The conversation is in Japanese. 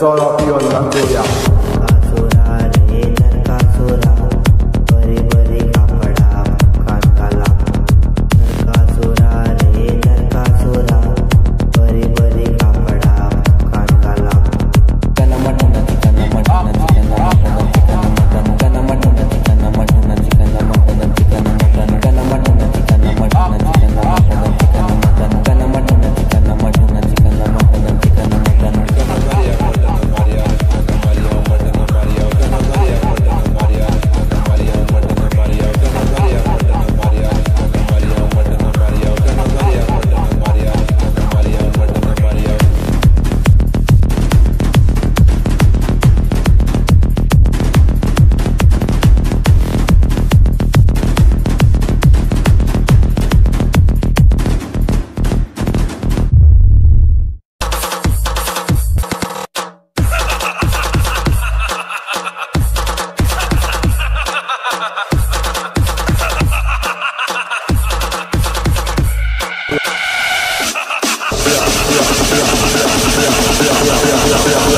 solo Yeah.